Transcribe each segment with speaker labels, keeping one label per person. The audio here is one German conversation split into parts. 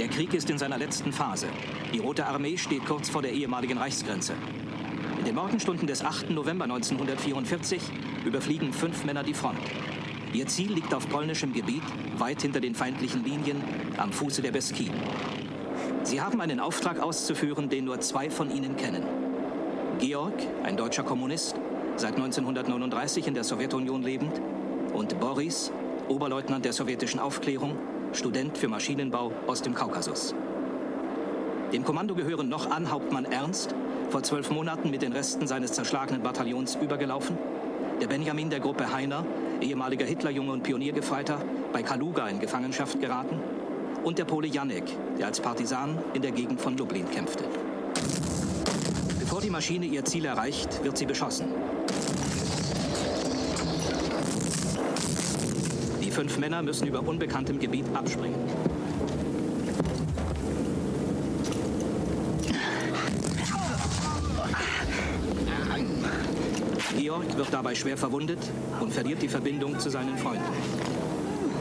Speaker 1: Der Krieg ist in seiner letzten Phase. Die Rote Armee steht kurz vor der ehemaligen Reichsgrenze. In den Morgenstunden des 8. November 1944 überfliegen fünf Männer die Front. Ihr Ziel liegt auf polnischem Gebiet, weit hinter den feindlichen Linien, am Fuße der Beskiden. Sie haben einen Auftrag auszuführen, den nur zwei von ihnen kennen. Georg, ein deutscher Kommunist, seit 1939 in der Sowjetunion lebend, und Boris, Oberleutnant der sowjetischen Aufklärung, Student für Maschinenbau aus dem Kaukasus. Dem Kommando gehören noch an Hauptmann Ernst, vor zwölf Monaten mit den Resten seines zerschlagenen Bataillons übergelaufen, der Benjamin der Gruppe Heiner, ehemaliger Hitlerjunge und Pioniergefreiter, bei Kaluga in Gefangenschaft geraten, und der Pole Janek, der als Partisan in der Gegend von Lublin kämpfte. Bevor die Maschine ihr Ziel erreicht, wird sie beschossen. Fünf Männer müssen über unbekanntem Gebiet abspringen. Georg wird dabei schwer verwundet und verliert die Verbindung zu seinen Freunden.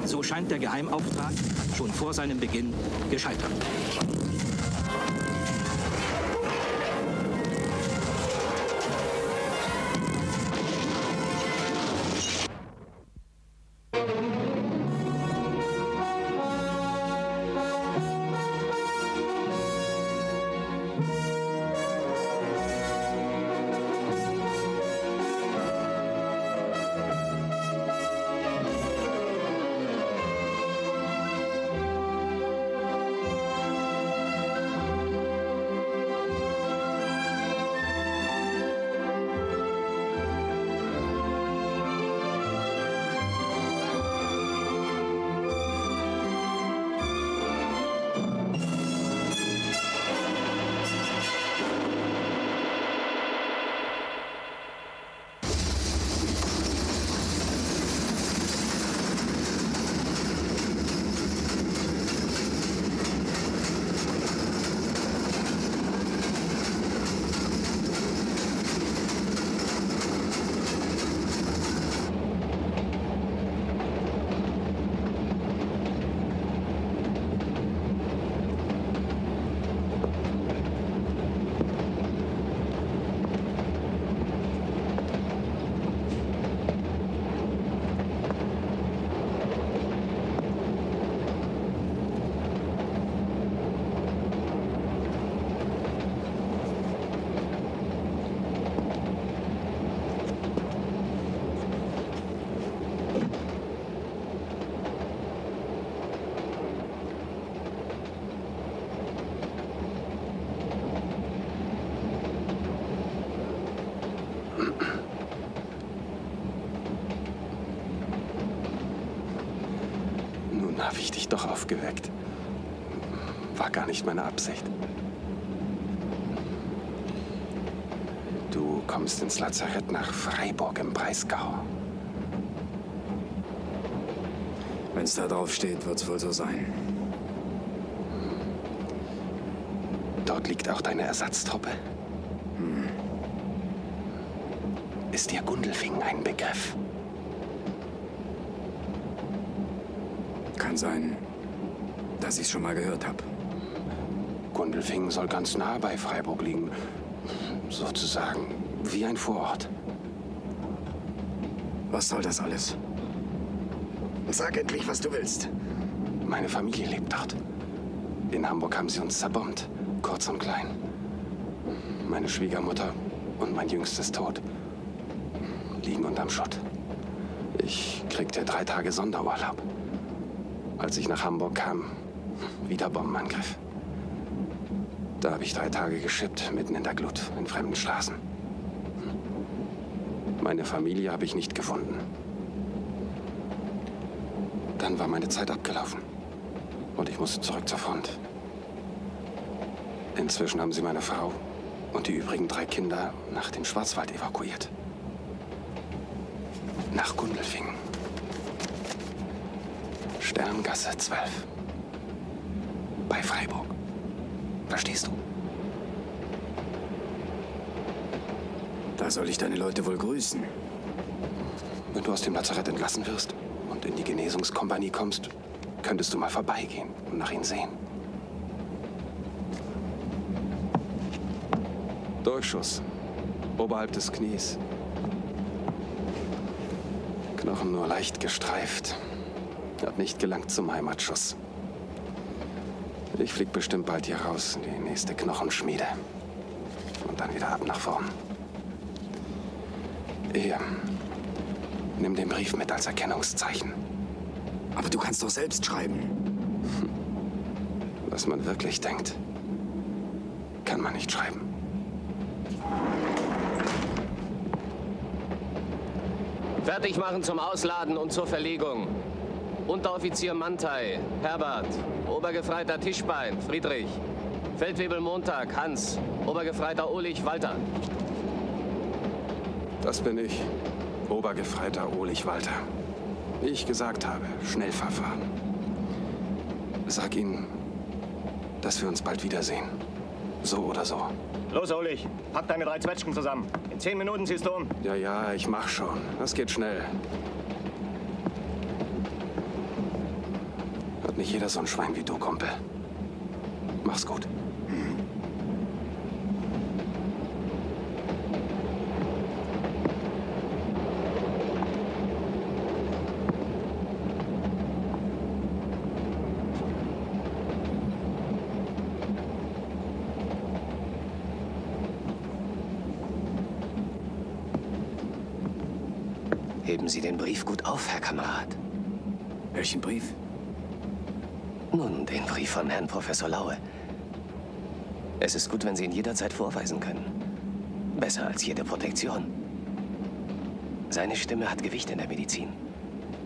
Speaker 1: So scheint der Geheimauftrag schon vor seinem Beginn gescheitert.
Speaker 2: Dich doch aufgeweckt. War gar nicht meine Absicht. Du kommst ins Lazarett nach Freiburg im Breisgau.
Speaker 3: Wenn es da drauf steht, wird es wohl so sein.
Speaker 2: Dort liegt auch deine Ersatztruppe. Hm. Ist dir Gundelfing ein Begriff?
Speaker 3: Kann sein, dass ich es schon mal gehört habe.
Speaker 2: Gundelfingen soll ganz nah bei Freiburg liegen. Sozusagen wie ein Vorort.
Speaker 3: Was soll das alles? Sag endlich, was du willst.
Speaker 2: Meine Familie lebt dort. In Hamburg haben sie uns zerbombt. Kurz und klein. Meine Schwiegermutter und mein jüngstes Tod liegen unterm Schutt. Ich kriegte drei Tage Sonderurlaub. Als ich nach Hamburg kam, wieder Bombenangriff. Da habe ich drei Tage geschippt, mitten in der Glut, in fremden Straßen. Meine Familie habe ich nicht gefunden. Dann war meine Zeit abgelaufen. Und ich musste zurück zur Front. Inzwischen haben sie meine Frau und die übrigen drei Kinder nach dem Schwarzwald evakuiert. Nach Gundelfingen. Sternengasse 12. Bei Freiburg. Verstehst du?
Speaker 3: Da soll ich deine Leute wohl grüßen.
Speaker 2: Wenn du aus dem Lazarett entlassen wirst und in die Genesungskompanie kommst, könntest du mal vorbeigehen und nach ihnen sehen. Durchschuss. Oberhalb des Knies. Knochen nur leicht gestreift. Hat nicht gelangt zum Heimatschuss. Ich flieg bestimmt bald hier raus in die nächste Knochenschmiede. Und dann wieder ab nach vorn. Hier. Nimm den Brief mit als Erkennungszeichen.
Speaker 3: Aber du kannst doch selbst schreiben.
Speaker 2: Was man wirklich denkt, kann man nicht schreiben.
Speaker 4: Fertig machen zum Ausladen und zur Verlegung. Unteroffizier Mantei, Herbert, Obergefreiter Tischbein, Friedrich, Feldwebel Montag, Hans, Obergefreiter Ohlich, Walter.
Speaker 2: Das bin ich, Obergefreiter Ohlich Walter. Wie ich gesagt habe, Schnellverfahren. Sag ihnen, dass wir uns bald wiedersehen. So oder so.
Speaker 5: Los, Olich, pack deine drei Zwetschgen zusammen. In zehn Minuten ziehst du um.
Speaker 2: Ja, ja, ich mach schon. Das geht schnell. Nicht jeder so ein Schwein wie du, Kumpel. Mach's gut.
Speaker 4: Heben Sie den Brief gut auf, Herr Kamerad.
Speaker 3: Welchen Brief?
Speaker 4: Nun, den Brief von Herrn Professor Laue. Es ist gut, wenn Sie ihn jederzeit vorweisen können. Besser als jede Protektion. Seine Stimme hat Gewicht in der Medizin.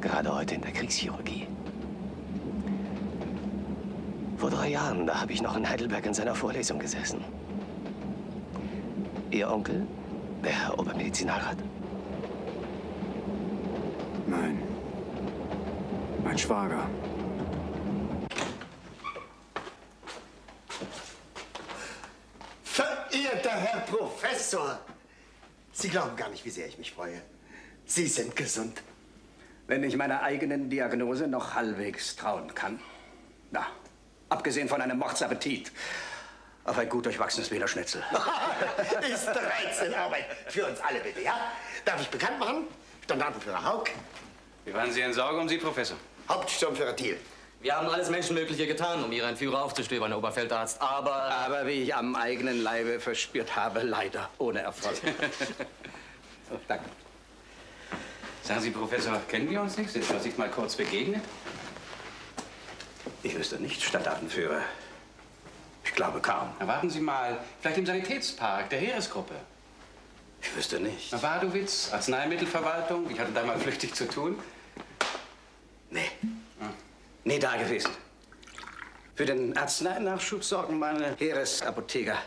Speaker 4: Gerade heute in der Kriegschirurgie. Vor drei Jahren, da habe ich noch in Heidelberg in seiner Vorlesung gesessen. Ihr Onkel, der Herr Obermedizinalrat?
Speaker 3: Nein. Mein Schwager.
Speaker 6: Verehrter Herr Professor, Sie glauben gar nicht, wie sehr ich mich freue. Sie sind gesund.
Speaker 7: Wenn ich meiner eigenen Diagnose noch halbwegs trauen kann. Na, abgesehen von einem Mordsappetit auf ein gut durchwachsenes Wiener Schnitzel.
Speaker 6: Ist 13 Arbeit für uns alle, bitte, ja? Darf ich bekannt machen? Standartenführer Haug,
Speaker 8: Wir waren sehr in Sorge um Sie, Professor.
Speaker 6: Hauptsturmführer Thiel.
Speaker 9: Wir haben alles Menschenmögliche getan, um Ihre Entführer aufzustöbern, Herr Oberfeldarzt. Aber
Speaker 7: Aber wie ich am eigenen Leibe verspürt habe, leider ohne Erfolg. so, danke.
Speaker 8: Sagen Sie, Professor, kennen wir uns nicht? Sind wir uns nicht mal kurz begegnet?
Speaker 7: Ich wüsste nicht, Standartenführer. Ich glaube kaum.
Speaker 8: Na, warten Sie mal. Vielleicht im Sanitätspark der Heeresgruppe.
Speaker 7: Ich wüsste nicht.
Speaker 8: Na, Badowitz, Arzneimittelverwaltung. Ich hatte da mal flüchtig zu tun.
Speaker 7: Nee. Nie da gewesen. Für den Arzneinachschub sorgen meine Heeresapotheker.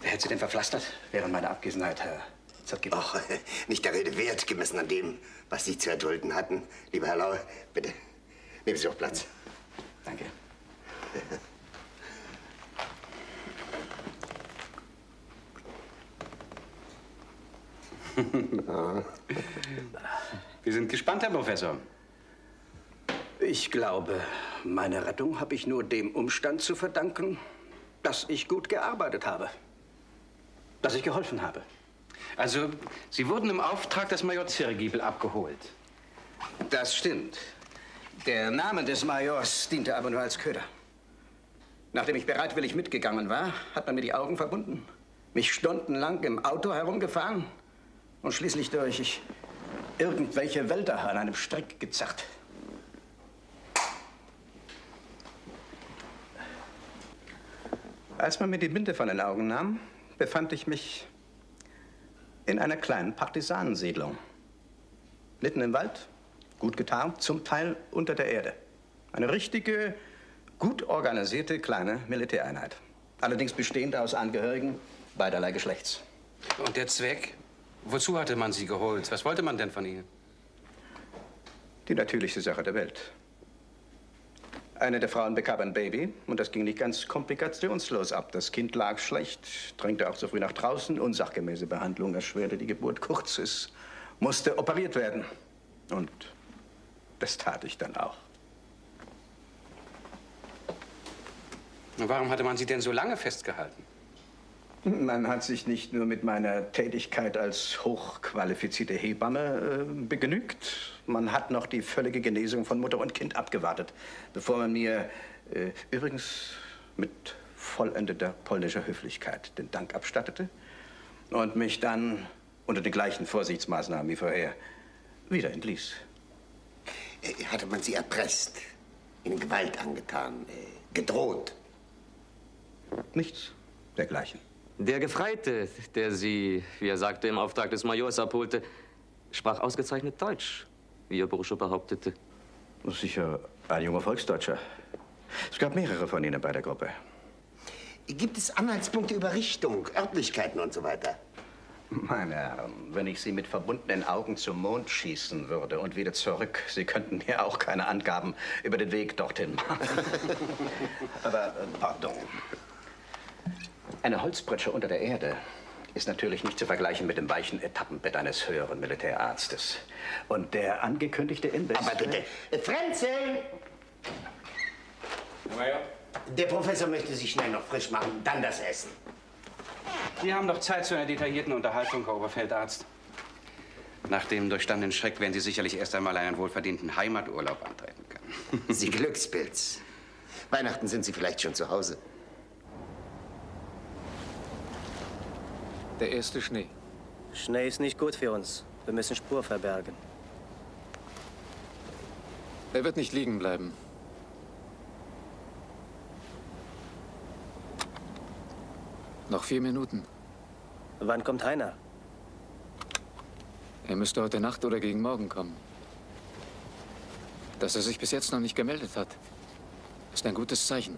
Speaker 7: Wer hätte sie denn verpflastert während meiner Abwesenheit, Herr Zadkiewicz?
Speaker 6: Ach, nicht der Rede wert, gemessen an dem, was Sie zu erdulden hatten. Lieber Herr Laue, bitte, nehmen Sie doch Platz.
Speaker 7: Danke.
Speaker 8: Wir sind gespannt, Herr Professor.
Speaker 7: Ich glaube, meine Rettung habe ich nur dem Umstand zu verdanken, dass ich gut gearbeitet habe. Dass ich geholfen habe.
Speaker 8: Also, Sie wurden im Auftrag des Major Zirgiebel abgeholt.
Speaker 7: Das stimmt. Der Name des Majors diente aber nur als Köder. Nachdem ich bereitwillig mitgegangen war, hat man mir die Augen verbunden, mich stundenlang im Auto herumgefahren und schließlich durch irgendwelche Wälder an einem Strick gezerrt. Als man mir die Binde von den Augen nahm, befand ich mich in einer kleinen Partisanensiedlung. Mitten im Wald, gut getarnt, zum Teil unter der Erde. Eine richtige, gut organisierte kleine Militäreinheit. Allerdings bestehend aus Angehörigen beiderlei Geschlechts.
Speaker 8: Und der Zweck? Wozu hatte man Sie geholt? Was wollte man denn von Ihnen?
Speaker 7: Die natürlichste Sache der Welt. Eine der Frauen bekam ein Baby und das ging nicht ganz komplikationslos ab. Das Kind lag schlecht, drängte auch zu früh nach draußen. Unsachgemäße Behandlung erschwerte die Geburt. Kurz, es musste operiert werden. Und das tat ich dann auch.
Speaker 8: Warum hatte man Sie denn so lange festgehalten?
Speaker 7: Man hat sich nicht nur mit meiner Tätigkeit als hochqualifizierte Hebamme äh, begnügt, man hat noch die völlige Genesung von Mutter und Kind abgewartet, bevor man mir äh, übrigens mit vollendeter polnischer Höflichkeit den Dank abstattete und mich dann unter den gleichen Vorsichtsmaßnahmen wie vorher wieder entließ.
Speaker 6: Äh, hatte man Sie erpresst, Ihnen Gewalt angetan, äh, gedroht?
Speaker 7: Nichts dergleichen.
Speaker 9: Der Gefreite, der Sie, wie er sagte, im Auftrag des Majors abholte, sprach ausgezeichnet Deutsch, wie Ihr Bursche behauptete.
Speaker 7: Sicher ein junger Volksdeutscher. Es gab mehrere von Ihnen bei der Gruppe.
Speaker 6: Gibt es Anhaltspunkte über Richtung, Örtlichkeiten und so weiter?
Speaker 7: Meine Herren, wenn ich Sie mit verbundenen Augen zum Mond schießen würde und wieder zurück, Sie könnten mir auch keine Angaben über den Weg dorthin machen. Aber, äh, pardon. Eine Holzpritsche unter der Erde ist natürlich nicht zu vergleichen mit dem weichen Etappenbett eines höheren Militärarztes. Und der angekündigte Imbiss...
Speaker 6: Aber bitte, äh, Frenzel!
Speaker 8: Herr Major?
Speaker 6: Der Professor möchte sich schnell noch frisch machen, dann das Essen.
Speaker 8: Sie haben doch Zeit zu einer detaillierten Unterhaltung, Herr Oberfeldarzt. Nach dem durchstandenen Schreck werden Sie sicherlich erst einmal einen wohlverdienten Heimaturlaub antreten können.
Speaker 6: Sie Glückspilz. Weihnachten sind Sie vielleicht schon zu Hause.
Speaker 10: Der erste Schnee.
Speaker 11: Schnee ist nicht gut für uns. Wir müssen Spur verbergen.
Speaker 10: Er wird nicht liegen bleiben. Noch vier Minuten.
Speaker 11: Wann kommt Heiner?
Speaker 10: Er müsste heute Nacht oder gegen Morgen kommen. Dass er sich bis jetzt noch nicht gemeldet hat, ist ein gutes Zeichen.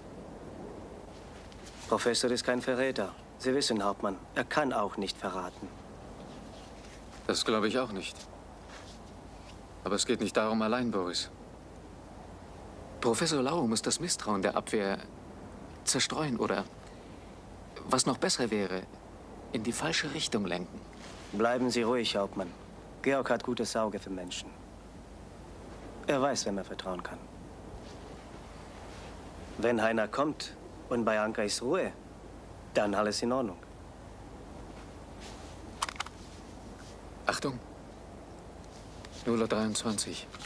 Speaker 11: Professor ist kein Verräter. Sie wissen, Hauptmann, er kann auch nicht verraten.
Speaker 10: Das glaube ich auch nicht. Aber es geht nicht darum allein, Boris. Professor Lau muss das Misstrauen der Abwehr zerstreuen oder, was noch besser wäre, in die falsche Richtung lenken.
Speaker 11: Bleiben Sie ruhig, Hauptmann. Georg hat gutes Auge für Menschen. Er weiß, wem er vertrauen kann. Wenn Heiner kommt und bei Anker ist Ruhe, dann alles in Ordnung.
Speaker 10: Achtung. 0.23 Ab.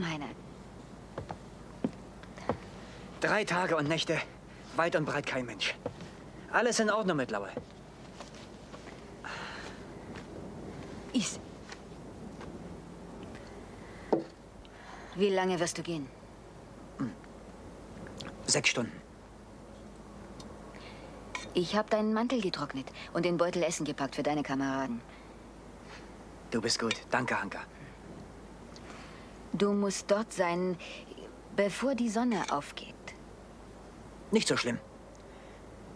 Speaker 12: Komm, Heiner.
Speaker 13: Drei Tage und Nächte, weit und breit kein Mensch. Alles in Ordnung mit Laue.
Speaker 12: Iss. Wie lange wirst du gehen?
Speaker 13: Sechs Stunden.
Speaker 12: Ich habe deinen Mantel getrocknet und den Beutel Essen gepackt für deine Kameraden.
Speaker 13: Du bist gut. Danke, Hanka.
Speaker 12: Du musst dort sein, bevor die Sonne aufgeht.
Speaker 13: Nicht so schlimm.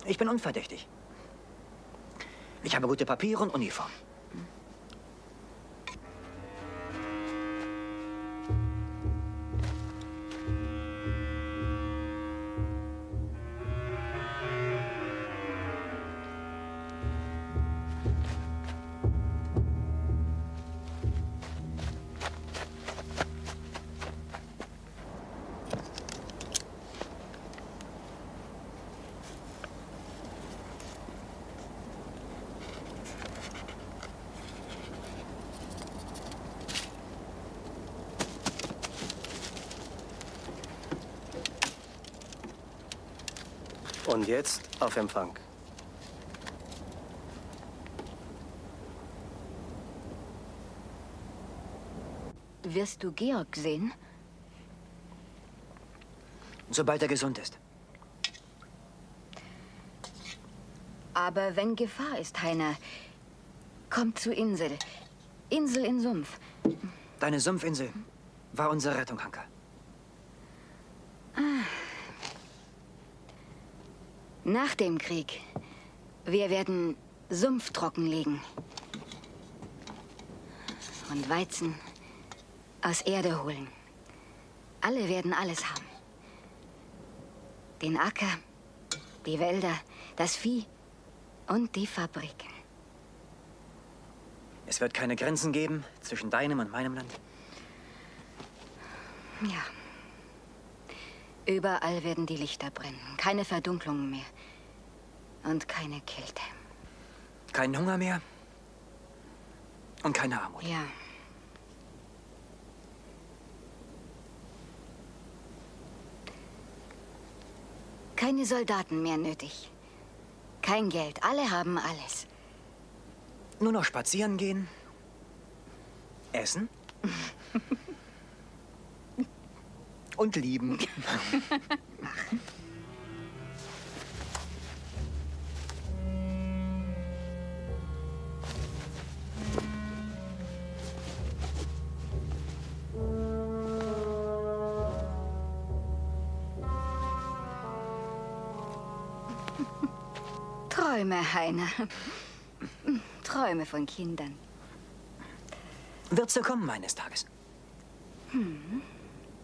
Speaker 13: Ich bin unverdächtig. Ich habe gute Papiere und Uniform.
Speaker 11: Und jetzt auf Empfang.
Speaker 12: Wirst du Georg sehen?
Speaker 13: Sobald er gesund ist.
Speaker 12: Aber wenn Gefahr ist, Heiner, komm zu Insel. Insel in Sumpf.
Speaker 13: Deine Sumpfinsel war unsere Rettung, Hanka.
Speaker 12: Nach dem Krieg. Wir werden Sumpf trockenlegen. Und Weizen aus Erde holen. Alle werden alles haben. Den Acker, die Wälder, das Vieh und die Fabriken.
Speaker 13: Es wird keine Grenzen geben zwischen deinem und meinem Land.
Speaker 12: Ja. Überall werden die Lichter brennen. Keine Verdunklungen mehr. Und keine Kälte.
Speaker 13: Kein Hunger mehr. Und keine Armut.
Speaker 12: Ja. Keine Soldaten mehr nötig. Kein Geld. Alle haben alles.
Speaker 13: Nur noch spazieren gehen. Essen. Und lieben.
Speaker 12: Träume, Heiner. Träume von Kindern.
Speaker 13: Wird so kommen eines Tages.
Speaker 12: Hm.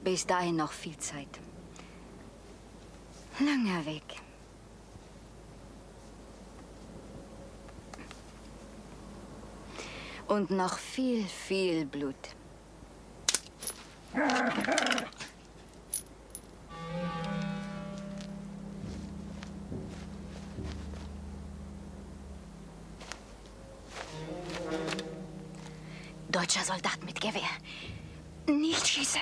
Speaker 12: Bis dahin noch viel Zeit. Langer Weg. Und noch viel, viel Blut. Deutscher Soldat mit Gewehr. Nicht schießen.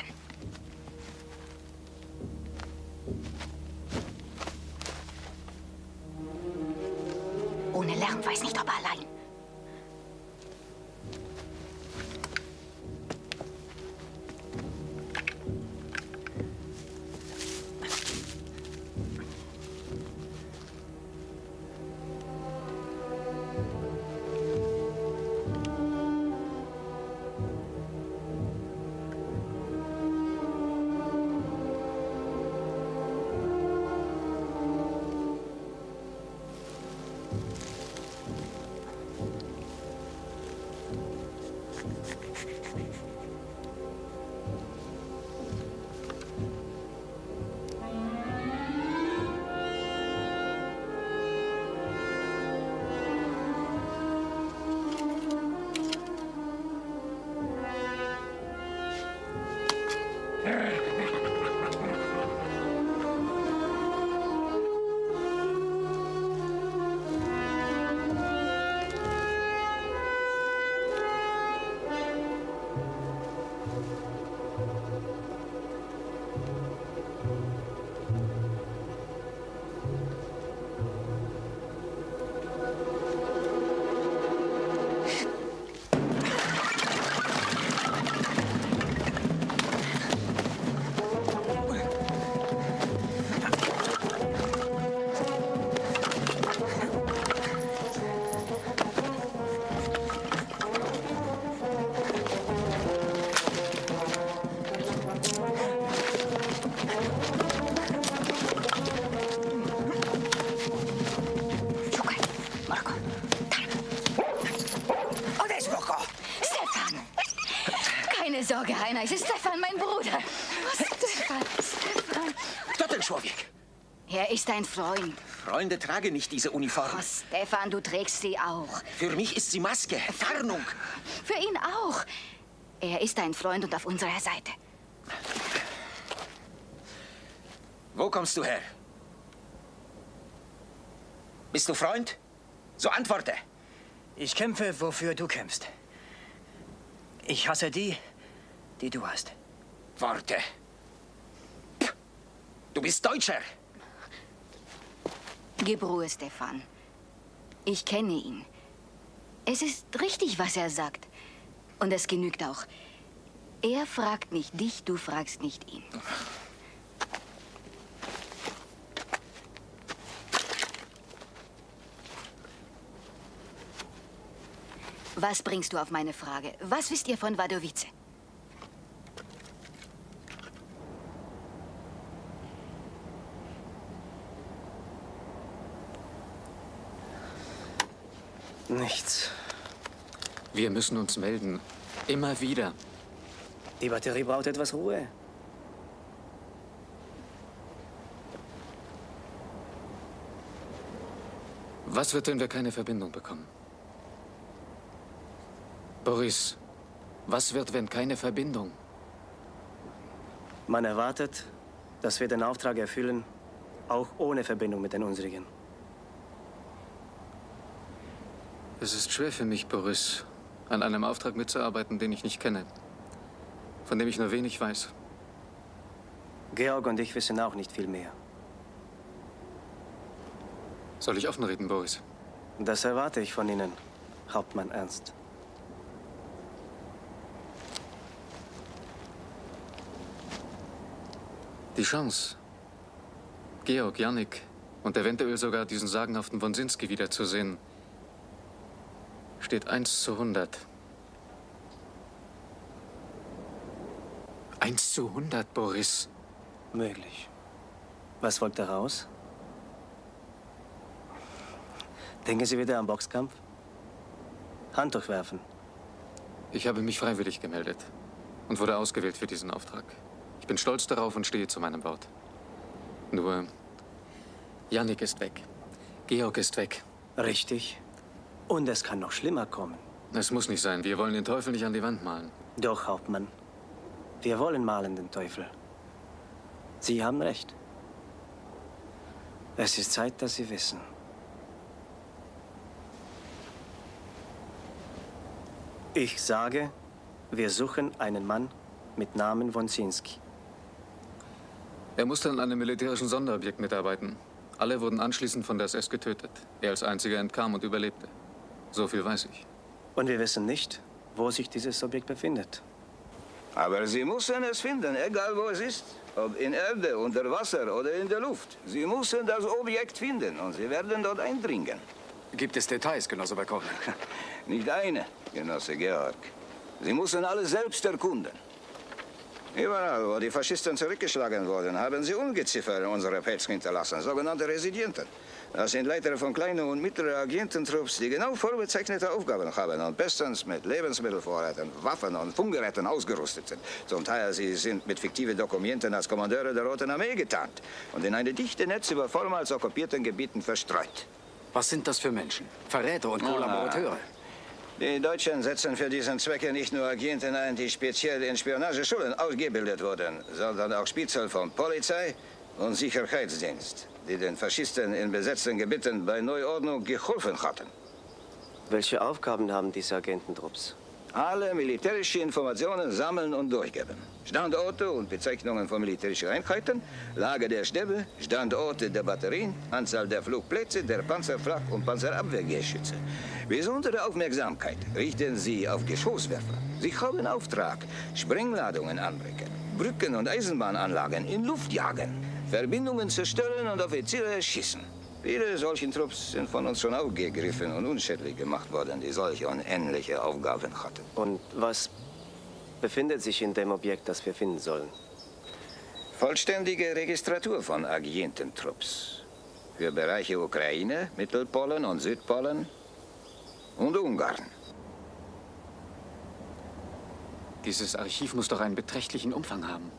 Speaker 12: Ist ein Freund.
Speaker 14: Freunde tragen nicht diese Uniform.
Speaker 12: Oh, Stefan, du trägst sie auch.
Speaker 14: Für mich ist sie Maske, Tarnung.
Speaker 12: Für ihn auch. Er ist ein Freund und auf unserer Seite.
Speaker 14: Wo kommst du her? Bist du Freund? So antworte.
Speaker 13: Ich kämpfe, wofür du kämpfst. Ich hasse die, die du hast.
Speaker 14: Worte. Du bist Deutscher.
Speaker 12: Gib Ruhe, Stefan. Ich kenne ihn. Es ist richtig, was er sagt. Und es genügt auch. Er fragt nicht dich, du fragst nicht ihn. Was bringst du auf meine Frage? Was wisst ihr von Wadowice?
Speaker 11: Nichts.
Speaker 10: Wir müssen uns melden. Immer wieder.
Speaker 11: Die Batterie braucht etwas Ruhe.
Speaker 10: Was wird, wenn wir keine Verbindung bekommen? Boris, was wird, wenn keine Verbindung?
Speaker 11: Man erwartet, dass wir den Auftrag erfüllen, auch ohne Verbindung mit den unsrigen.
Speaker 10: Es ist schwer für mich, Boris, an einem Auftrag mitzuarbeiten, den ich nicht kenne, von dem ich nur wenig weiß.
Speaker 11: Georg und ich wissen auch nicht viel mehr.
Speaker 10: Soll ich offen reden, Boris?
Speaker 11: Das erwarte ich von Ihnen, Hauptmann Ernst.
Speaker 10: Die Chance, Georg, Janik und eventuell sogar diesen sagenhaften Wonsinski wiederzusehen, steht 1 zu 100. 1 zu 100, Boris.
Speaker 11: Möglich. Was folgt daraus? Denken Sie wieder am Boxkampf? Handtuch werfen.
Speaker 10: Ich habe mich freiwillig gemeldet und wurde ausgewählt für diesen Auftrag. Ich bin stolz darauf und stehe zu meinem Wort. Nur, Yannick ist weg. Georg ist weg.
Speaker 11: Richtig. Und es kann noch schlimmer kommen.
Speaker 10: Es muss nicht sein. Wir wollen den Teufel nicht an die Wand malen.
Speaker 11: Doch, Hauptmann. Wir wollen malen den Teufel. Sie haben recht. Es ist Zeit, dass Sie wissen. Ich sage, wir suchen einen Mann mit Namen Wonsinski.
Speaker 10: Er musste an einem militärischen Sonderobjekt mitarbeiten. Alle wurden anschließend von der SS getötet. Er als einziger entkam und überlebte. So viel weiß ich.
Speaker 11: Und wir wissen nicht, wo sich dieses Objekt befindet.
Speaker 15: Aber Sie müssen es finden, egal wo es ist. Ob in Erde, unter Wasser oder in der Luft. Sie müssen das Objekt finden und Sie werden dort eindringen.
Speaker 3: Gibt es Details, Genosse Balkon?
Speaker 15: Nicht eine, Genosse Georg. Sie müssen alles selbst erkunden. Überall, wo die Faschisten zurückgeschlagen wurden, haben sie Ungeziefer in unserer Pelz hinterlassen, sogenannte Residienten. Das sind Leiter von kleinen und mittleren Agententrupps, die genau vorbezeichnete Aufgaben haben und bestens mit Lebensmittelvorräten, Waffen und Funkgeräten ausgerüstet sind. Zum Teil sie sind mit fiktiven Dokumenten als Kommandeure der Roten Armee getarnt und in eine dichte Netz über vormals okkupierten Gebieten verstreut.
Speaker 3: Was sind das für Menschen? Verräter und Kollaborateure?
Speaker 15: Die Deutschen setzen für diesen Zwecke nicht nur Agenten ein, die speziell in Spionageschulen ausgebildet wurden, sondern auch Spitzel von Polizei und Sicherheitsdienst, die den Faschisten in besetzten Gebieten bei Neuordnung geholfen hatten.
Speaker 11: Welche Aufgaben haben diese Agententrupps?
Speaker 15: Alle militärische Informationen sammeln und durchgeben. Standorte und Bezeichnungen von militärischen Einheiten, Lage der Stäbe, Standorte der Batterien, Anzahl der Flugplätze, der Panzerflak und Panzerabwehrgeschütze. Besondere Aufmerksamkeit richten Sie auf Geschosswerfer. Sie haben Auftrag, Sprengladungen anbringen, Brücken und Eisenbahnanlagen in Luft jagen, Verbindungen zerstören und Offiziere erschießen. Viele solchen Trupps sind von uns schon aufgegriffen und unschädlich gemacht worden, die solche und ähnliche Aufgaben hatten.
Speaker 11: Und was befindet sich in dem Objekt, das wir finden sollen?
Speaker 15: Vollständige Registratur von Agententrupps. Für Bereiche Ukraine, Mittelpolen und Südpolen und Ungarn.
Speaker 10: Dieses Archiv muss doch einen beträchtlichen Umfang haben.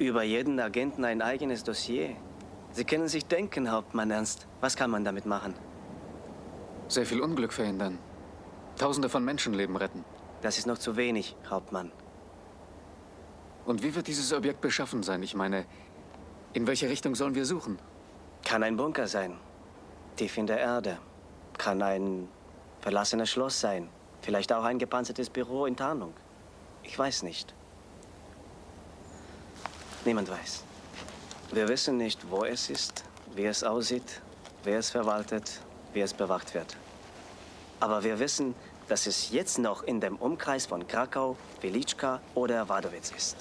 Speaker 11: Über jeden Agenten ein eigenes Dossier. Sie können sich denken, Hauptmann Ernst. Was kann man damit machen?
Speaker 10: Sehr viel Unglück verhindern. Tausende von Menschenleben retten.
Speaker 11: Das ist noch zu wenig, Hauptmann.
Speaker 10: Und wie wird dieses Objekt beschaffen sein? Ich meine, in welche Richtung sollen wir suchen?
Speaker 11: Kann ein Bunker sein. Tief in der Erde. Kann ein verlassenes Schloss sein. Vielleicht auch ein gepanzertes Büro in Tarnung. Ich weiß nicht. Niemand weiß. Wir wissen nicht, wo es ist, wie es aussieht, wer es verwaltet, wie es bewacht wird. Aber wir wissen, dass es jetzt noch in dem Umkreis von Krakau, Welitschka oder Wadowitz ist.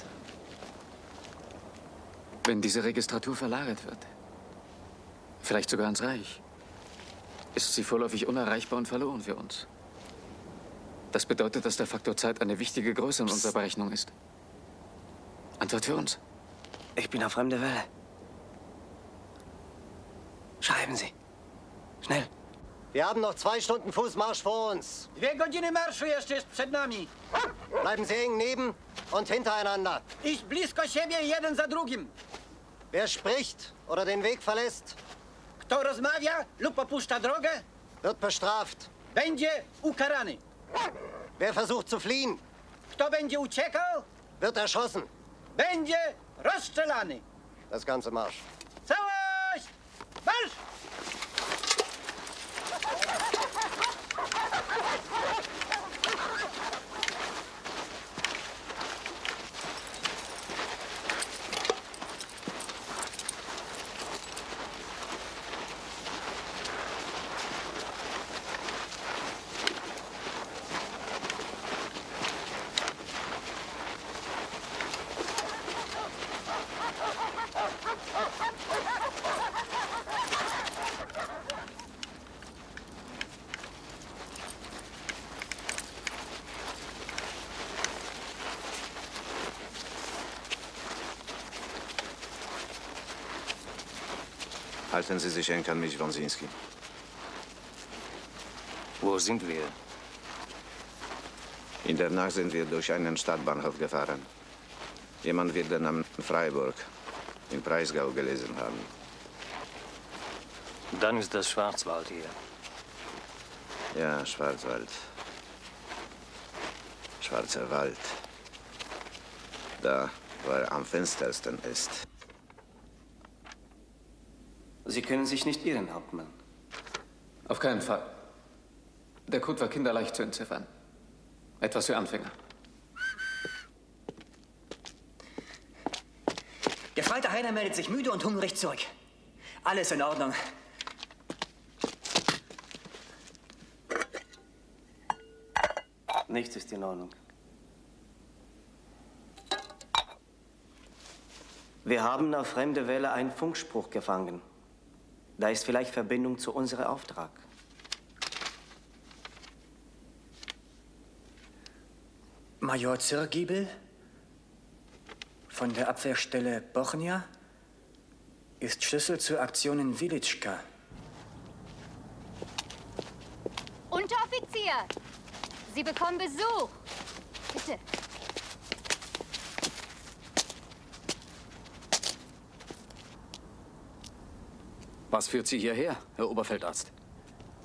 Speaker 10: Wenn diese Registratur verlagert wird, vielleicht sogar ans Reich, ist sie vorläufig unerreichbar und verloren für uns. Das bedeutet, dass der Faktor Zeit eine wichtige Größe in unserer Berechnung ist. Antwort für uns.
Speaker 11: Ich bin auf fremde Welle. Schreiben Sie. Schnell.
Speaker 16: Wir haben noch zwei Stunden Fußmarsch vor uns.
Speaker 17: Dwie godziny marszu jeszcze jest przed nami.
Speaker 16: Bleiben Sie eng neben und hintereinander.
Speaker 17: Iść blisko siebie jeden za drugim.
Speaker 16: Wer spricht oder den Weg verlässt,
Speaker 17: Kto rozmawia lub opuszcza drogę,
Speaker 16: wird bestraft.
Speaker 17: będzie ukarany.
Speaker 16: Wer versucht zu fliehen,
Speaker 17: Kto będzie uciekał,
Speaker 16: wird erschossen.
Speaker 17: Będzie rozstrzelany.
Speaker 16: Das ganze Marsch.
Speaker 17: Całość! Marsz!
Speaker 15: Halten Sie sich eng an mich, Wonsinski.
Speaker 11: Wo sind wir?
Speaker 15: In der Nacht sind wir durch einen Stadtbahnhof gefahren. Jemand wird den Namen Freiburg in Breisgau gelesen haben.
Speaker 11: Dann ist das Schwarzwald hier.
Speaker 15: Ja, Schwarzwald. Schwarzer Wald. Da, wo er am finstersten ist.
Speaker 11: Sie können sich nicht irren, Hauptmann.
Speaker 10: Auf keinen Fall. Der Code war kinderleicht zu entziffern. Etwas für Anfänger.
Speaker 13: Der Falter Heiner meldet sich müde und hungrig zurück. Alles in Ordnung.
Speaker 11: Nichts ist in Ordnung. Wir haben auf fremde Welle einen Funkspruch gefangen. Da ist vielleicht Verbindung zu unserem Auftrag.
Speaker 13: Major Zirgiebel von der Abwehrstelle Bochnia ist Schlüssel zur Aktion in Wilitschka.
Speaker 18: Unteroffizier! Sie bekommen Besuch. Bitte.
Speaker 10: Was führt Sie hierher, Herr Oberfeldarzt?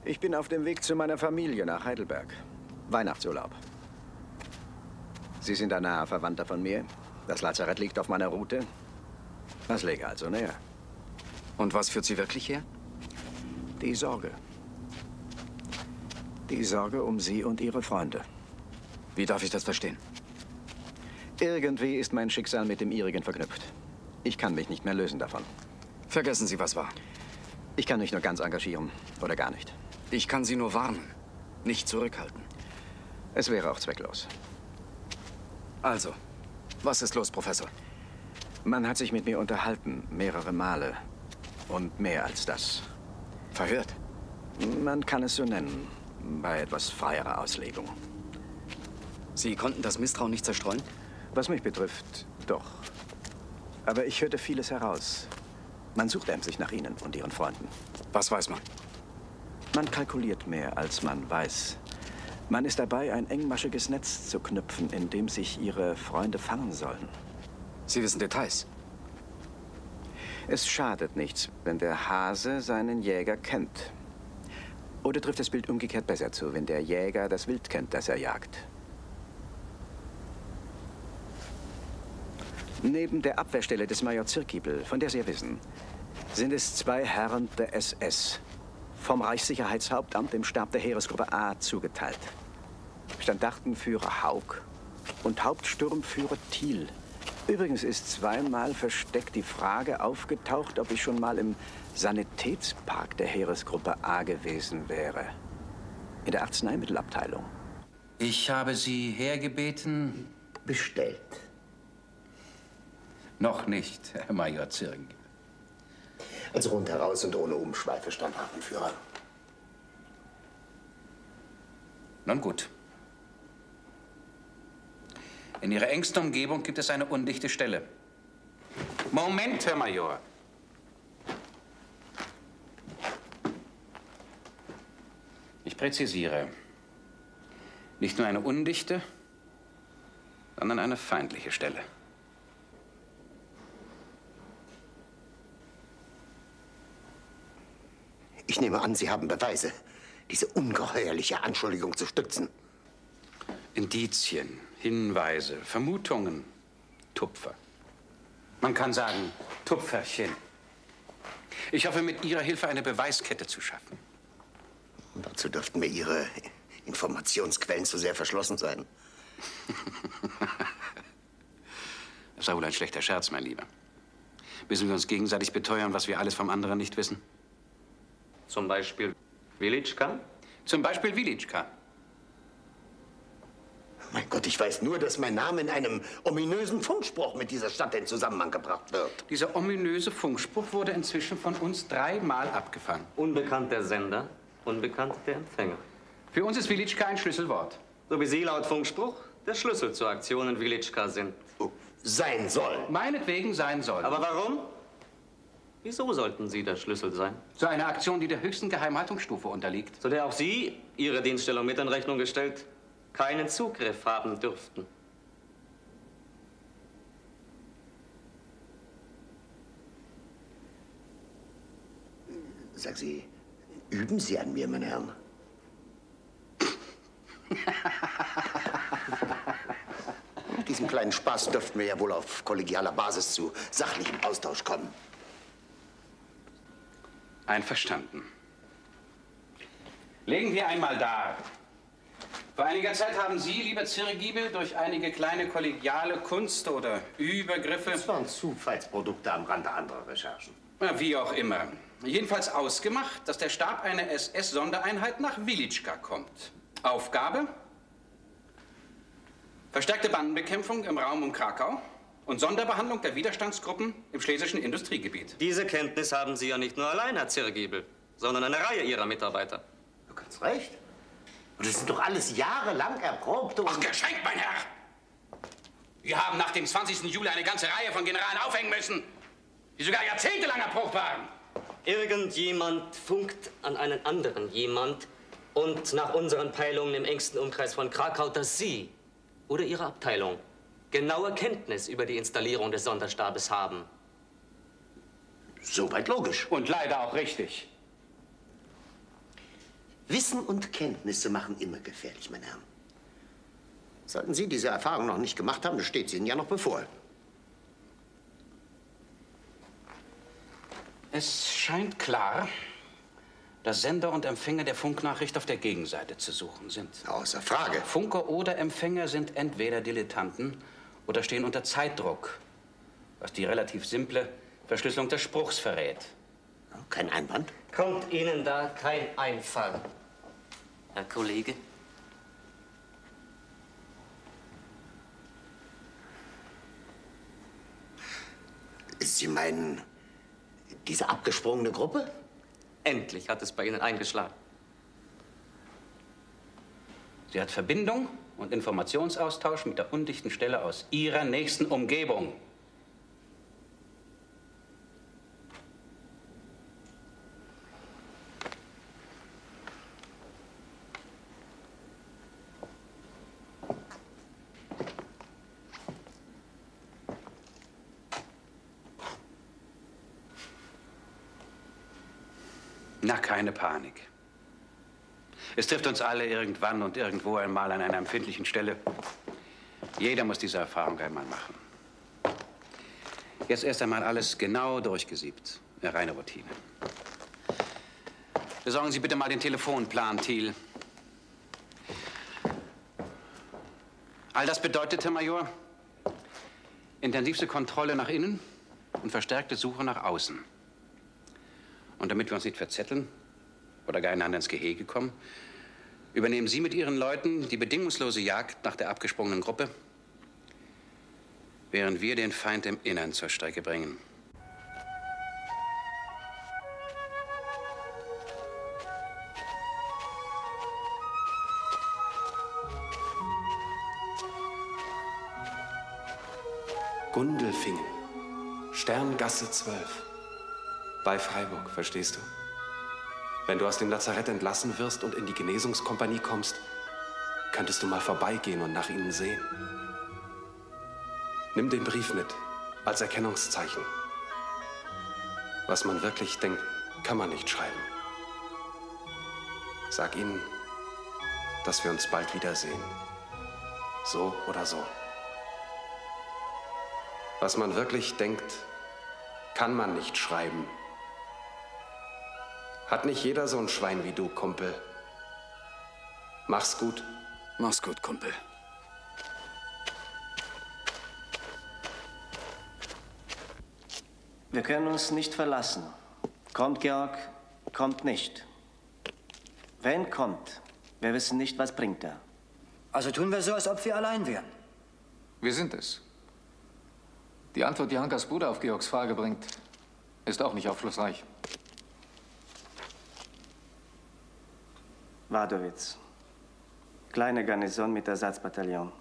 Speaker 7: Ich bin auf dem Weg zu meiner Familie nach Heidelberg. Weihnachtsurlaub. Sie sind ein naher Verwandter von mir. Das Lazarett liegt auf meiner Route. Das lege also näher.
Speaker 10: Und was führt Sie wirklich her?
Speaker 7: Die Sorge. Die Sorge um Sie und Ihre Freunde.
Speaker 10: Wie darf ich das verstehen?
Speaker 7: Irgendwie ist mein Schicksal mit dem Ihrigen verknüpft. Ich kann mich nicht mehr lösen davon.
Speaker 10: Vergessen Sie, was war.
Speaker 7: Ich kann mich nur ganz engagieren oder gar nicht.
Speaker 10: Ich kann Sie nur warnen, nicht zurückhalten.
Speaker 7: Es wäre auch zwecklos.
Speaker 10: Also, was ist los, Professor?
Speaker 7: Man hat sich mit mir unterhalten, mehrere Male. Und mehr als das.
Speaker 10: Verhört?
Speaker 7: Man kann es so nennen, bei etwas freierer Auslegung.
Speaker 10: Sie konnten das Misstrauen nicht zerstreuen?
Speaker 7: Was mich betrifft, doch. Aber ich hörte vieles heraus. Man sucht emsig nach Ihnen und Ihren Freunden.
Speaker 10: Was weiß man?
Speaker 7: Man kalkuliert mehr, als man weiß. Man ist dabei, ein engmaschiges Netz zu knüpfen, in dem sich Ihre Freunde fangen sollen.
Speaker 10: Sie wissen Details.
Speaker 7: Es schadet nichts, wenn der Hase seinen Jäger kennt. Oder trifft das Bild umgekehrt besser zu, wenn der Jäger das Wild kennt, das er jagt? Neben der Abwehrstelle des Major Zirkibel, von der Sie ja wissen, sind es zwei Herren der SS, vom Reichssicherheitshauptamt dem Stab der Heeresgruppe A zugeteilt. Standartenführer Haug und Hauptsturmführer Thiel. Übrigens ist zweimal versteckt die Frage aufgetaucht, ob ich schon mal im Sanitätspark der Heeresgruppe A gewesen wäre. In der Arzneimittelabteilung.
Speaker 8: Ich habe Sie hergebeten.
Speaker 6: Bestellt.
Speaker 8: Noch nicht, Herr Major Zirgen.
Speaker 6: Also rundheraus und ohne Umschweife, Standartenführer.
Speaker 8: Nun gut. In Ihrer engsten Umgebung gibt es eine undichte Stelle. Moment, Herr Major. präzisiere. Nicht nur eine undichte, sondern eine feindliche Stelle.
Speaker 6: Ich nehme an, Sie haben Beweise, diese ungeheuerliche Anschuldigung zu stützen.
Speaker 8: Indizien, Hinweise, Vermutungen, Tupfer. Man kann sagen, Tupferchen. Ich hoffe, mit Ihrer Hilfe eine Beweiskette zu schaffen.
Speaker 6: Dazu dürften mir Ihre Informationsquellen zu sehr verschlossen sein.
Speaker 8: Das war wohl ein schlechter Scherz, mein Lieber. Müssen wir uns gegenseitig beteuern, was wir alles vom anderen nicht wissen?
Speaker 9: Zum Beispiel Wilitschka?
Speaker 8: Zum Beispiel Wilitschka.
Speaker 6: Mein Gott, ich weiß nur, dass mein Name in einem ominösen Funkspruch mit dieser Stadt in Zusammenhang gebracht wird.
Speaker 8: Dieser ominöse Funkspruch wurde inzwischen von uns dreimal abgefangen.
Speaker 9: Unbekannt der Sender, unbekannt der Empfänger.
Speaker 8: Für uns ist Wilitschka ein Schlüsselwort.
Speaker 9: So wie Sie laut Funkspruch der Schlüssel zur Aktion in Wilitschka sind.
Speaker 6: Sein soll.
Speaker 8: Meinetwegen sein soll.
Speaker 9: Aber warum? Wieso sollten Sie der Schlüssel sein?
Speaker 8: Zu einer Aktion, die der höchsten Geheimhaltungsstufe unterliegt.
Speaker 9: Zu der auch Sie, Ihre Dienststellung mit in Rechnung gestellt, keinen Zugriff haben dürften.
Speaker 6: Sag Sie, üben Sie an mir, meine Herren? Mit diesem kleinen Spaß dürften wir ja wohl auf kollegialer Basis zu sachlichem Austausch kommen.
Speaker 8: Einverstanden. Legen wir einmal dar. Vor einiger Zeit haben Sie, lieber Zirgibel, durch einige kleine kollegiale Kunst oder Übergriffe.
Speaker 6: Das waren Zufallsprodukte am Rande anderer Recherchen.
Speaker 8: Na, wie auch immer. Jedenfalls ausgemacht, dass der Stab einer SS-Sondereinheit nach Wilitschka kommt. Aufgabe? Verstärkte Bandenbekämpfung im Raum um Krakau und Sonderbehandlung der Widerstandsgruppen im schlesischen Industriegebiet.
Speaker 9: Diese Kenntnis haben Sie ja nicht nur allein, Herr Zirgiebel, sondern eine Reihe Ihrer Mitarbeiter.
Speaker 6: Du kannst recht. Und das sind doch alles jahrelang erprobte und...
Speaker 8: Ach, geschenkt, mein Herr! Wir haben nach dem 20. Juli eine ganze Reihe von Generalen aufhängen müssen, die sogar jahrzehntelang erprobt waren.
Speaker 9: Irgendjemand funkt an einen anderen jemand und nach unseren Peilungen im engsten Umkreis von Krakau, dass Sie oder Ihre Abteilung genaue Kenntnis über die Installierung des Sonderstabes haben.
Speaker 6: Soweit logisch.
Speaker 8: Und leider auch richtig.
Speaker 6: Wissen und Kenntnisse machen immer gefährlich, meine Herren. Sollten Sie diese Erfahrung noch nicht gemacht haben, das steht Ihnen ja noch bevor.
Speaker 8: Es scheint klar, dass Sender und Empfänger der Funknachricht auf der Gegenseite zu suchen sind.
Speaker 6: Außer Frage.
Speaker 8: Funker oder Empfänger sind entweder Dilettanten oder stehen unter Zeitdruck, was die relativ simple Verschlüsselung des Spruchs verrät.
Speaker 6: Kein Einwand?
Speaker 9: Kommt Ihnen da kein Einfall, Herr Kollege?
Speaker 6: Sie meinen diese abgesprungene Gruppe?
Speaker 9: Endlich hat es bei Ihnen eingeschlagen.
Speaker 8: Sie hat Verbindung und Informationsaustausch mit der undichten Stelle aus Ihrer nächsten Umgebung. Na, keine Panik. Es trifft uns alle irgendwann und irgendwo einmal an einer empfindlichen Stelle. Jeder muss diese Erfahrung einmal machen. Jetzt erst einmal alles genau durchgesiebt. Eine reine Routine. Besorgen Sie bitte mal den Telefonplan, Thiel. All das bedeutet, Herr Major, intensivste Kontrolle nach innen und verstärkte Suche nach außen. Und damit wir uns nicht verzetteln oder gar einander ins Gehege kommen, übernehmen Sie mit Ihren Leuten die bedingungslose Jagd nach der abgesprungenen Gruppe, während wir den Feind im Innern zur Strecke bringen.
Speaker 2: Gundelfingen, Sterngasse 12. Bei Freiburg, verstehst du? Wenn du aus dem Lazarett entlassen wirst und in die Genesungskompanie kommst, könntest du mal vorbeigehen und nach ihnen sehen. Nimm den Brief mit, als Erkennungszeichen. Was man wirklich denkt, kann man nicht schreiben. Sag ihnen, dass wir uns bald wiedersehen. So oder so. Was man wirklich denkt, kann man nicht schreiben. Hat nicht jeder so ein Schwein wie du, Kumpel. Mach's gut.
Speaker 3: Mach's gut, Kumpel.
Speaker 11: Wir können uns nicht verlassen. Kommt Georg, kommt nicht. Wenn kommt, wir wissen nicht, was bringt er.
Speaker 13: Also tun wir so, als ob wir allein wären.
Speaker 10: Wir sind es. Die Antwort, die Hankas Bruder auf Georgs Frage bringt, ist auch nicht aufschlussreich.
Speaker 11: Wadowitz. Kleine Garnison mit Ersatzbataillon.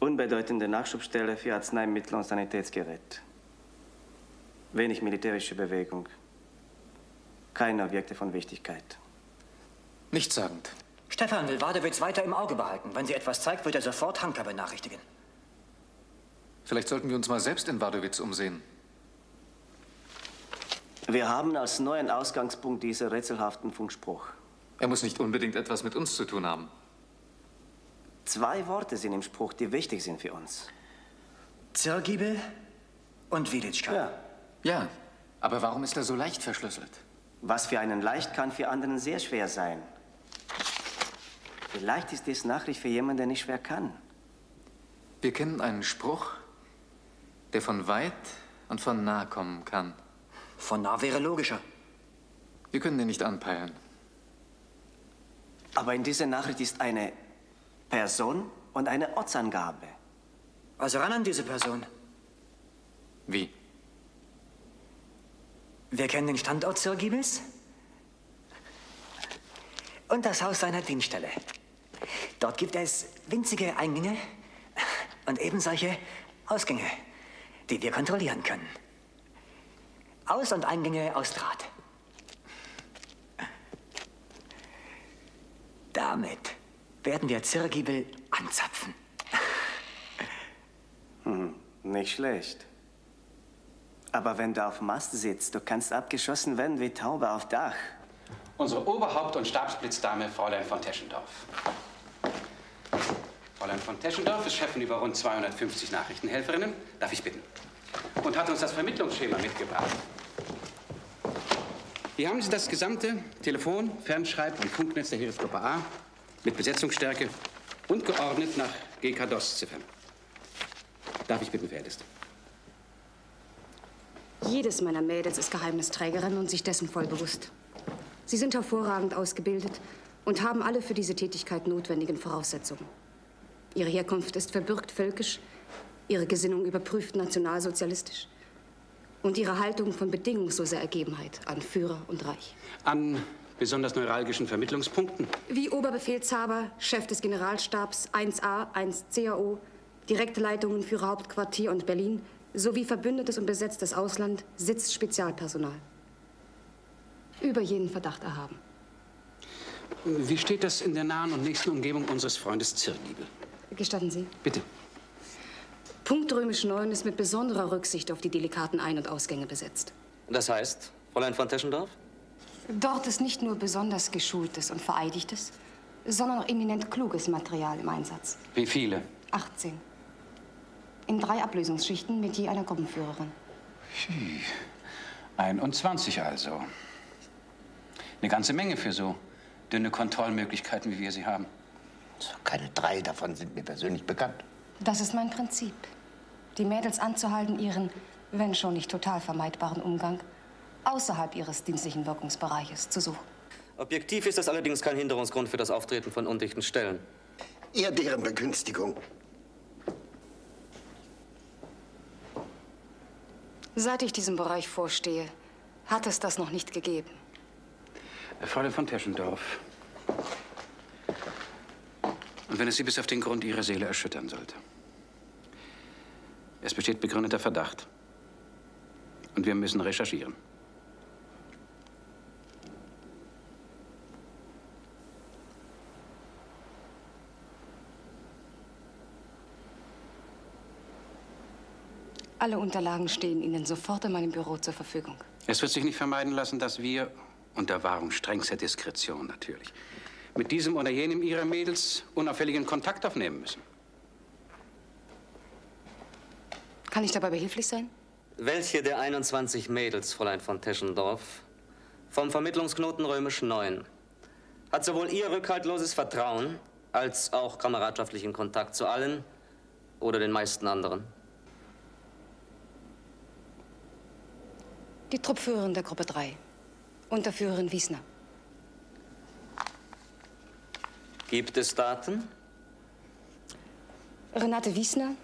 Speaker 11: Unbedeutende Nachschubstelle für Arzneimittel und Sanitätsgerät. Wenig militärische Bewegung. Keine Objekte von Wichtigkeit.
Speaker 10: Nichtssagend.
Speaker 13: Stefan will Wadewitz weiter im Auge behalten. Wenn sie etwas zeigt, wird er sofort Hanka benachrichtigen.
Speaker 10: Vielleicht sollten wir uns mal selbst in Wadowitz umsehen.
Speaker 11: Wir haben als neuen Ausgangspunkt diesen rätselhaften Funkspruch.
Speaker 10: Er muss nicht unbedingt etwas mit uns zu tun haben.
Speaker 11: Zwei Worte sind im Spruch, die wichtig sind für uns.
Speaker 13: Zirgibel und Wilitschka.
Speaker 11: Ja.
Speaker 10: Ja, aber warum ist er so leicht verschlüsselt?
Speaker 11: Was für einen leicht kann, für anderen sehr schwer sein. Vielleicht ist dies Nachricht für jemanden, der nicht schwer kann.
Speaker 10: Wir kennen einen Spruch, der von weit und von nah kommen kann.
Speaker 13: Von nah wäre logischer.
Speaker 10: Wir können den nicht anpeilen.
Speaker 11: Aber in dieser Nachricht ist eine Person und eine Ortsangabe.
Speaker 13: Also ran an diese Person.
Speaker 10: Wie?
Speaker 13: Wir kennen den Standort Zirgibels und das Haus seiner Dienststelle. Dort gibt es winzige Eingänge und eben solche Ausgänge, die wir kontrollieren können. Aus- und Eingänge aus Draht. Damit werden wir Zirgibel anzapfen.
Speaker 11: Hm, nicht schlecht. Aber wenn du auf Mast sitzt, du kannst abgeschossen werden wie Taube auf Dach.
Speaker 8: Unsere Oberhaupt- und Stabsblitzdame Fräulein von Teschendorf. Fräulein von Teschendorf ist Chefin über rund 250 Nachrichtenhelferinnen. Darf ich bitten? Und hat uns das Vermittlungsschema mitgebracht. Hier haben Sie das gesamte Telefon-, Fernschreib- und Funknetz der Heeresgruppe A mit Besetzungsstärke und geordnet nach GK-DOS-Ziffern. Darf ich bitten, wer ist?
Speaker 19: Jedes meiner Mädels ist Geheimnisträgerin und sich dessen voll bewusst. Sie sind hervorragend ausgebildet und haben alle für diese Tätigkeit notwendigen Voraussetzungen. Ihre Herkunft ist verbürgt völkisch, ihre Gesinnung überprüft nationalsozialistisch und ihre Haltung von bedingungsloser Ergebenheit an Führer und Reich.
Speaker 8: An besonders neuralgischen Vermittlungspunkten.
Speaker 19: Wie Oberbefehlshaber, Chef des Generalstabs 1a, 1 CAO, direkte Leitungen für Hauptquartier und Berlin sowie verbündetes und besetztes Ausland sitzt Spezialpersonal. Über jeden Verdacht erhaben.
Speaker 8: Wie steht das in der nahen und nächsten Umgebung unseres Freundes Zirliebel?
Speaker 19: Gestatten Sie?
Speaker 8: Bitte.
Speaker 19: Punkt Römisch 9 ist mit besonderer Rücksicht auf die delikaten Ein- und Ausgänge besetzt.
Speaker 9: Das heißt, Fräulein von Teschendorf?
Speaker 19: Dort ist nicht nur besonders geschultes und vereidigtes, sondern auch eminent kluges Material im Einsatz.
Speaker 8: Wie viele?
Speaker 19: 18. In drei Ablösungsschichten mit je einer Gruppenführerin.
Speaker 8: Phi, 21 also. Eine ganze Menge für so dünne Kontrollmöglichkeiten, wie wir sie haben.
Speaker 6: Keine drei davon sind mir persönlich bekannt.
Speaker 19: Das ist mein Prinzip. Die Mädels anzuhalten, ihren, wenn schon nicht total vermeidbaren Umgang außerhalb ihres dienstlichen Wirkungsbereiches zu suchen.
Speaker 9: Objektiv ist das allerdings kein Hinderungsgrund für das Auftreten von undichten Stellen.
Speaker 6: Eher deren Begünstigung.
Speaker 19: Seit ich diesem Bereich vorstehe, hat es das noch nicht gegeben.
Speaker 8: Fräulein von Teschendorf. Und wenn es Sie bis auf den Grund Ihrer Seele erschüttern sollte. Es besteht begründeter Verdacht. Und wir müssen recherchieren.
Speaker 19: Alle Unterlagen stehen Ihnen sofort in meinem Büro zur Verfügung.
Speaker 8: Es wird sich nicht vermeiden lassen, dass wir, unter Wahrung strengster Diskretion natürlich, mit diesem oder jenem Ihrer Mädels unauffälligen Kontakt aufnehmen müssen.
Speaker 19: Kann ich dabei behilflich sein?
Speaker 9: Welche der 21 Mädels, Fräulein von Teschendorf, vom Vermittlungsknoten Römisch 9, hat sowohl ihr rückhaltloses Vertrauen als auch kameradschaftlichen Kontakt zu allen oder den meisten anderen?
Speaker 19: Die Truppführerin der Gruppe 3. Unterführerin Wiesner.
Speaker 9: Gibt es Daten?
Speaker 19: Renate Wiesner,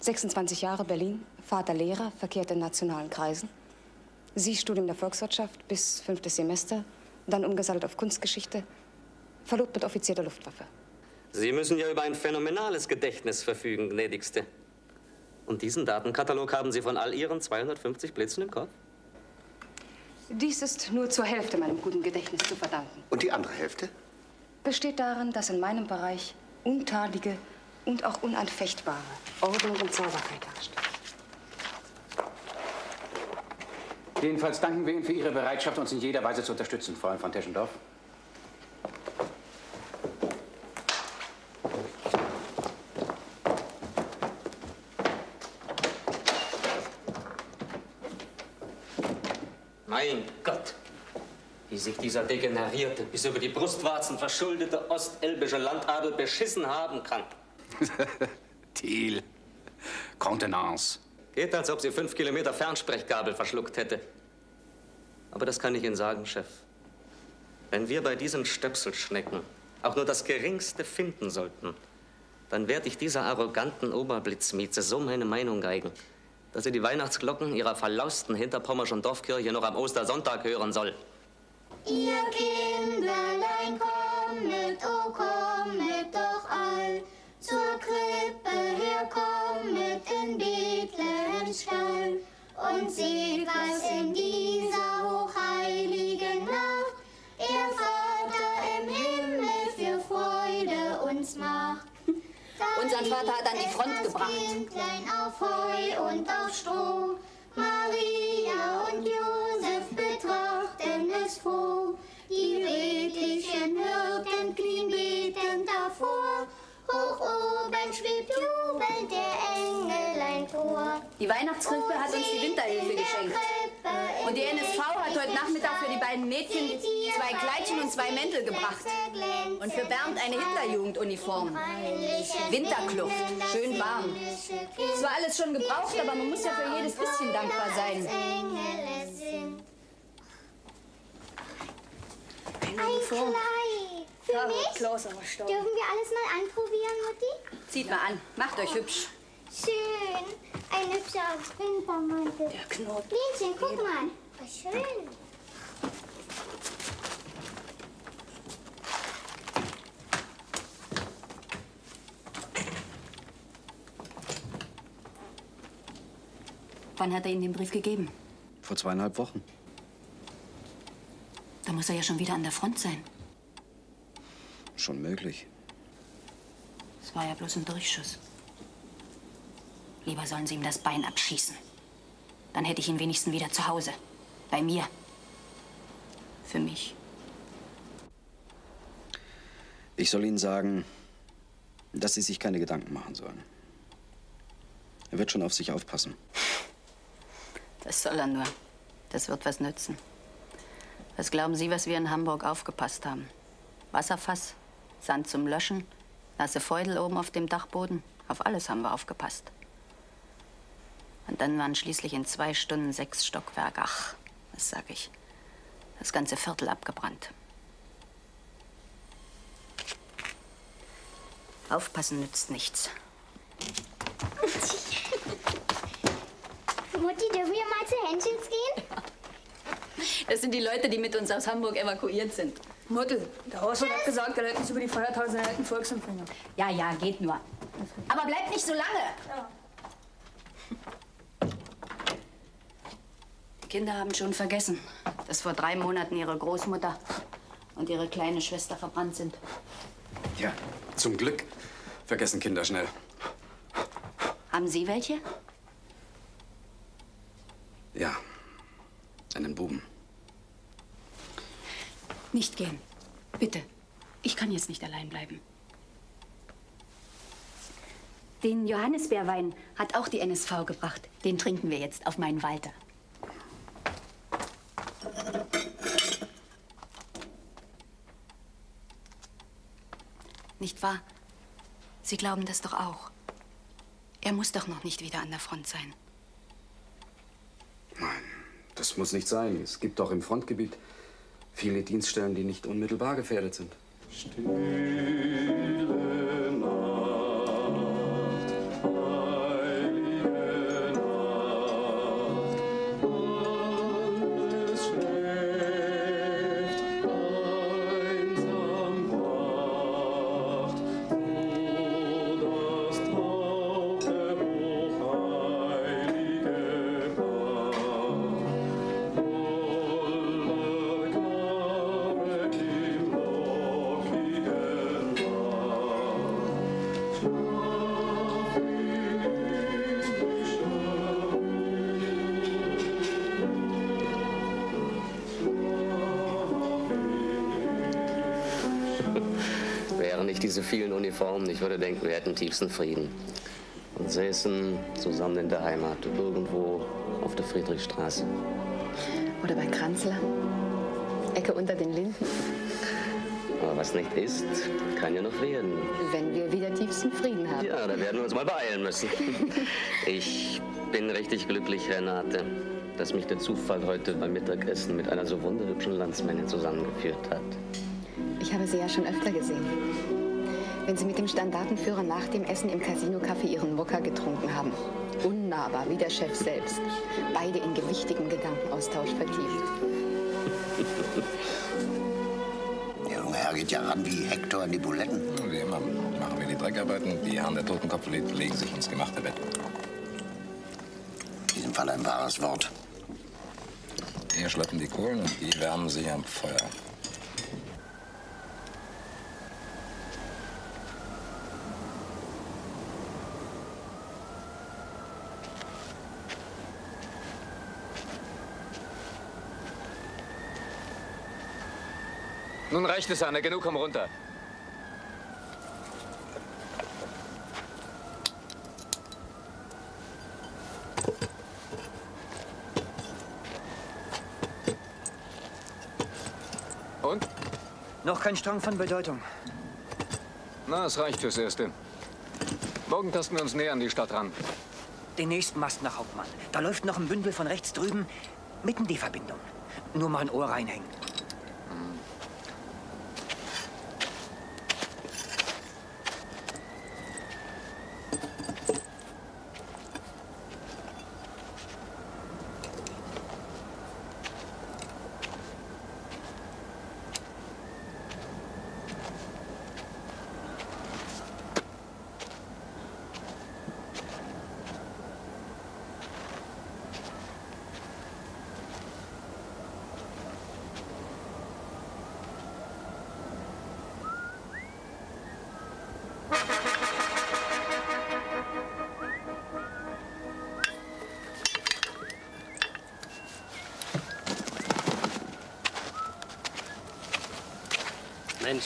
Speaker 19: 26 Jahre, Berlin, Vater Lehrer, verkehrt in nationalen Kreisen. Sie Studium der Volkswirtschaft bis fünftes Semester, dann umgesattelt auf Kunstgeschichte, verlobt mit Offizier der Luftwaffe.
Speaker 9: Sie müssen ja über ein phänomenales Gedächtnis verfügen, gnädigste. Und diesen Datenkatalog haben Sie von all Ihren 250 Blitzen im Kopf?
Speaker 19: Dies ist nur zur Hälfte meinem guten Gedächtnis zu verdanken.
Speaker 6: Und die andere Hälfte?
Speaker 19: Besteht darin, dass in meinem Bereich untadelige und auch unanfechtbare Ordnung und Sauberkeit herrscht.
Speaker 8: Jedenfalls danken wir Ihnen für Ihre Bereitschaft, uns in jeder Weise zu unterstützen, Fräulein von Teschendorf.
Speaker 9: Mein Gott, wie sich dieser degenerierte, bis über die Brustwarzen verschuldete ostelbische Landadel beschissen haben kann.
Speaker 8: Thiel. Contenance.
Speaker 9: Geht, als ob sie fünf Kilometer Fernsprechgabel verschluckt hätte. Aber das kann ich Ihnen sagen, Chef. Wenn wir bei diesen Stöpselschnecken auch nur das Geringste finden sollten, dann werde ich dieser arroganten Oberblitzmieze so meine Meinung geigen, dass sie die Weihnachtsglocken ihrer verlausten hinterpommerschen Dorfkirche noch am Ostersonntag hören soll.
Speaker 20: Ihr Kinderlein kommet, Krippe herkommet in Bethlehems Stall und seht, was in dieser hochheiligen Nacht er Vater im Himmel für Freude uns macht.
Speaker 21: Unseren Vater hat an die Front gebracht.
Speaker 20: Kindlein auf Heu und auf Stroh. Maria und Josef betrachten es froh. Die redlichen Hirten knien betend davor. Hoch oben schwebt jubelnd der Engelein Chor.
Speaker 21: Die Weihnachtskrippe hat uns die Winterhilfe geschenkt. Und die NSV hat heute Nachmittag für die beiden Mädchen zwei Kleidchen und zwei Mäntel gebracht. Und für Bernd eine Hitlerjugenduniform. Winterkluft, schön warm. Es war alles schon gebraucht, aber man muss ja für jedes bisschen dankbar sein.
Speaker 20: Ein Kleid. Für
Speaker 21: Ja,
Speaker 20: mich?
Speaker 21: Klaus, aber.
Speaker 20: Dürfen wir alles mal anprobieren, Mutti?
Speaker 21: Zieht mal an, macht euch hübsch.
Speaker 20: Schön. Ein hübscher Wintermantel.
Speaker 21: Der Knopf.
Speaker 20: Linchen, guck mal. Oh, schön.
Speaker 21: Wann hat er Ihnen den Brief gegeben?
Speaker 3: Vor zweieinhalb Wochen.
Speaker 21: Da muss er ja schon wieder an der Front sein.
Speaker 3: Schon möglich.
Speaker 21: Es war ja bloß ein Durchschuss. Lieber sollen sie ihm das Bein abschießen. Dann hätte ich ihn wenigstens wieder zu Hause. Bei mir. Für mich.
Speaker 3: Ich soll Ihnen sagen, dass Sie sich keine Gedanken machen sollen. Er wird schon auf sich aufpassen.
Speaker 21: Das soll er nur. Das wird was nützen. Was glauben Sie, was wir in Hamburg aufgepasst haben? Wasserfass, Sand zum Löschen, nasse Feudel oben auf dem Dachboden. Auf alles haben wir aufgepasst. Und dann waren schließlich in zwei Stunden sechs Stockwerke, ach, was sag ich, das ganze Viertel abgebrannt. Aufpassen nützt nichts.
Speaker 20: Mutti, dürfen wir mal zu Henschels gehen?
Speaker 21: Das sind die Leute, die mit uns aus Hamburg evakuiert sind.
Speaker 22: Mutter, der Hausmann hat gesagt, er lädt uns über die Feiertage seiner alten Volksempfänger.
Speaker 21: Ja, ja, geht nur. Aber bleibt nicht so lange. Die Kinder haben schon vergessen, dass vor drei Monaten ihre Großmutter und ihre kleine Schwester verbrannt sind.
Speaker 3: Ja, zum Glück vergessen Kinder schnell.
Speaker 21: Haben Sie welche?
Speaker 3: Ja, einen Buben.
Speaker 19: Nicht gehen. Bitte. Ich kann jetzt nicht allein bleiben. Den Johannisbeerwein hat auch die NSV gebracht. Den trinken wir jetzt auf meinen Walter. Nicht wahr? Sie glauben das doch auch. Er muss doch noch nicht wieder an der Front sein.
Speaker 3: Das muss nicht sein. Es gibt doch im Frontgebiet viele Dienststellen, die nicht unmittelbar gefährdet sind.
Speaker 9: Wären Uniformen, ich würde denken, wir hätten tiefsten Frieden. Und säßen zusammen in der Heimat, irgendwo auf der Friedrichstraße.
Speaker 21: Oder bei Kranzler. Ecke unter den Linden.
Speaker 9: Aber was nicht ist, kann ja noch werden.
Speaker 21: Wenn wir wieder tiefsten Frieden haben.
Speaker 9: Ja, da werden wir uns mal beeilen müssen. Ich bin richtig glücklich, Renate, dass mich der Zufall heute beim Mittagessen mit einer so wunderhübschen Landsmännin zusammengeführt hat.
Speaker 21: Ich habe Sie ja schon öfter gesehen. Wenn Sie mit dem Standartenführer nach dem Essen im Casino-Café Ihren Mokka getrunken haben. Unnahbar, wie der Chef selbst. Beide in gewichtigen Gedankenaustausch vertieft.
Speaker 6: Der junge Herr geht ja ran wie Hektor an die Buletten.
Speaker 23: Wie immer machen wir die Dreckarbeiten. Die Herren der Totenkopf legen sich ins gemachte Bett.
Speaker 6: In diesem Fall ein wahres Wort.
Speaker 23: Wir schleppen die Kohlen und die wärmen sich am Feuer.
Speaker 10: Reicht es, Anne. Genug, komm runter. Und?
Speaker 13: Noch kein Strang von Bedeutung.
Speaker 10: Na, es reicht fürs Erste. Morgen tasten wir uns näher an die Stadt ran.
Speaker 13: Den nächsten Mast nach Hauptmann. Da läuft noch ein Bündel von rechts drüben. Mitten die Verbindung. Nur mal ein Ohr reinhängen.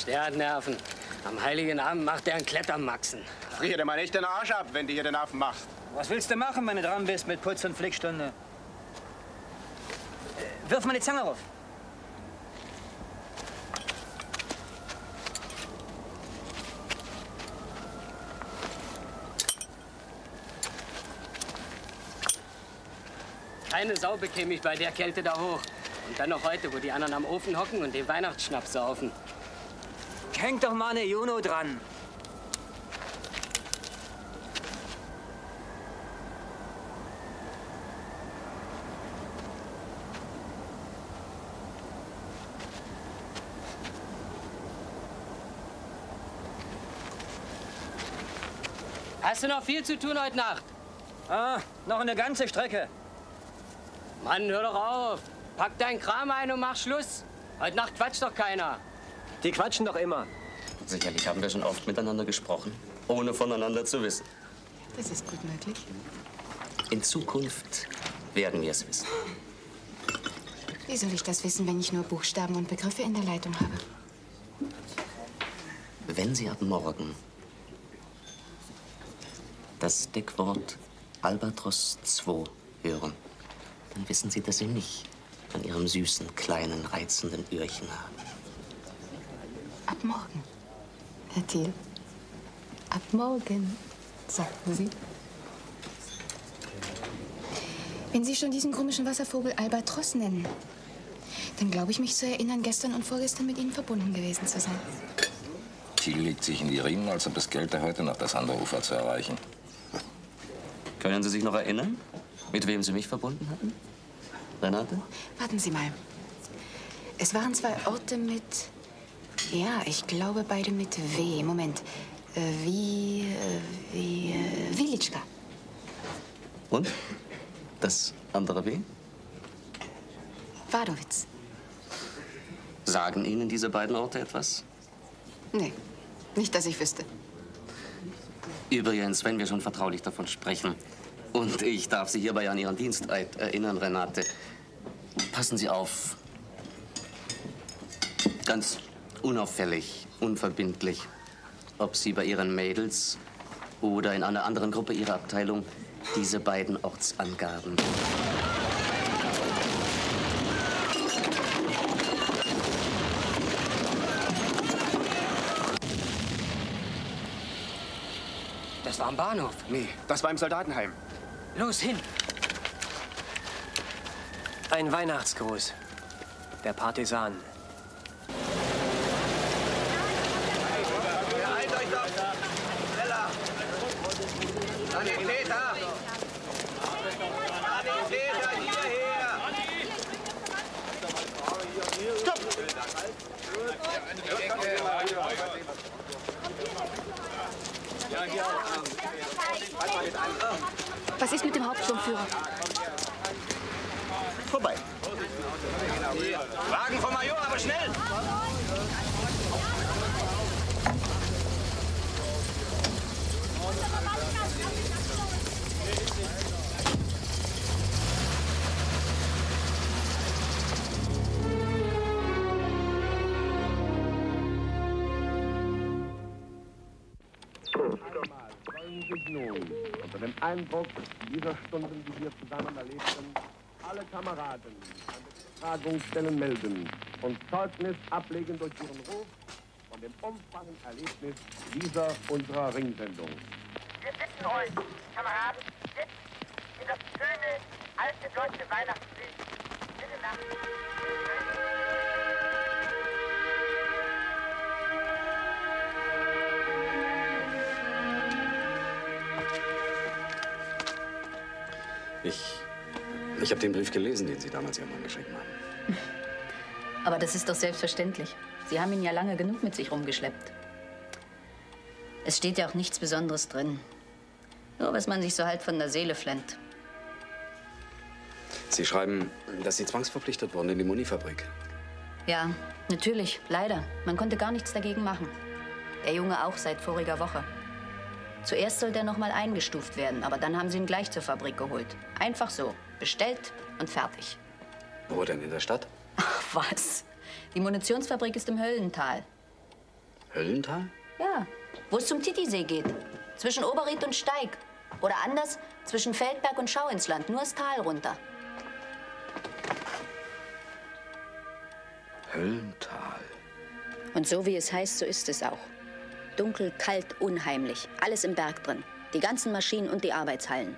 Speaker 9: Der hat Nerven. Am Heiligen Abend macht er einen Klettermaxen.
Speaker 7: Frier dir mal nicht den Arsch ab, wenn du hier den Affen machst.
Speaker 13: Was willst du machen, wenn du dran bist mit Putz- und Flickstunde? Äh, Wirf mal die Zange rauf.
Speaker 9: Keine Sau bekäme ich bei der Kälte da hoch. Und dann noch heute, wo die anderen am Ofen hocken und den Weihnachtsschnaps saufen.
Speaker 13: Hängt doch mal eine Juno dran.
Speaker 9: Hast du noch viel zu tun heute Nacht?
Speaker 13: Ah, noch eine ganze Strecke.
Speaker 9: Mann, hör doch auf. Pack deinen Kram ein und mach Schluss. Heute Nacht quatscht doch keiner.
Speaker 11: Die quatschen doch immer.
Speaker 9: Sicherlich haben wir schon oft miteinander gesprochen, ohne voneinander zu wissen.
Speaker 21: Das ist gut möglich.
Speaker 9: In Zukunft werden wir es wissen.
Speaker 24: Wie soll ich das wissen, wenn ich nur Buchstaben und Begriffe in der Leitung habe?
Speaker 9: Wenn Sie ab morgen das Deckwort Albatros 2 hören, dann wissen Sie, dass Sie mich an Ihrem süßen, kleinen, reizenden Öhrchen haben.
Speaker 24: Ab morgen, Herr Thiel. Ab morgen, sagten Sie. Wenn Sie schon diesen komischen Wasservogel Albatros nennen, dann glaube ich mich zu erinnern, gestern und vorgestern mit Ihnen verbunden gewesen zu sein.
Speaker 23: Thiel legt sich in die Riemen, als ob es gelte, heute noch das andere Ufer zu erreichen.
Speaker 9: Können Sie sich noch erinnern, mit wem Sie mich verbunden hatten? Renate?
Speaker 24: Warten Sie mal. Es waren zwei Orte mit. Ja, ich glaube beide mit W. Moment. Äh, wie. Äh, wie. Äh, Wilitschka.
Speaker 9: Und? Das andere W?
Speaker 24: Wadowitz.
Speaker 9: Sagen Ihnen diese beiden Orte etwas?
Speaker 24: Nee, nicht, dass ich wüsste.
Speaker 9: Übrigens, wenn wir schon vertraulich davon sprechen, und ich darf Sie hierbei an Ihren Diensteid erinnern, Renate, passen Sie auf. Ganz unauffällig, unverbindlich, ob Sie bei Ihren Mädels oder in einer anderen Gruppe Ihrer Abteilung diese beiden Ortsangaben.
Speaker 25: Das war am Bahnhof.
Speaker 26: Nee, das war im Soldatenheim.
Speaker 25: Los hin.
Speaker 13: Ein Weihnachtsgruß. Der Partisanen.
Speaker 27: Beeilt euch doch! Schneller! Sanitäter! Sanitäter, hierher!
Speaker 28: Was ist mit dem Hauptsturmführer?
Speaker 27: Vorbei.
Speaker 29: Nun unter dem Eindruck dieser Stunden, die wir zusammen erlebten, alle Kameraden an den Befragungsstellen melden und Zeugnis ablegen durch ihren Ruf von dem umfassenden Erlebnis dieser unserer Ringsendung.
Speaker 30: Wir bitten euch, Kameraden, jetzt in das schöne, alte deutsche Weihnachtslied. Bitte nach.
Speaker 3: Ich. Ich habe den Brief gelesen, den Sie damals Ihrem Mann geschrieben haben.
Speaker 21: Aber das ist doch selbstverständlich. Sie haben ihn ja lange genug mit sich rumgeschleppt. Es steht ja auch nichts Besonderes drin. Nur was man sich so halt von der Seele flennt.
Speaker 3: Sie schreiben, dass Sie zwangsverpflichtet wurden in die Munifabrik.
Speaker 21: Ja, natürlich, leider. Man konnte gar nichts dagegen machen. Der Junge auch seit voriger Woche. Zuerst sollte er noch mal eingestuft werden, aber dann haben sie ihn gleich zur Fabrik geholt. Einfach so. Bestellt und fertig.
Speaker 3: Wo denn in der Stadt?
Speaker 21: Ach was? Die Munitionsfabrik ist im Höllental.
Speaker 3: Höllental?
Speaker 21: Ja, wo es zum Titisee geht. Zwischen Oberried und Steig. Oder anders, zwischen Feldberg und Schauinsland. Nur das Tal runter.
Speaker 3: Höllental.
Speaker 21: Und so wie es heißt, so ist es auch. Dunkel, kalt, unheimlich. Alles im Berg drin. Die ganzen Maschinen und die Arbeitshallen.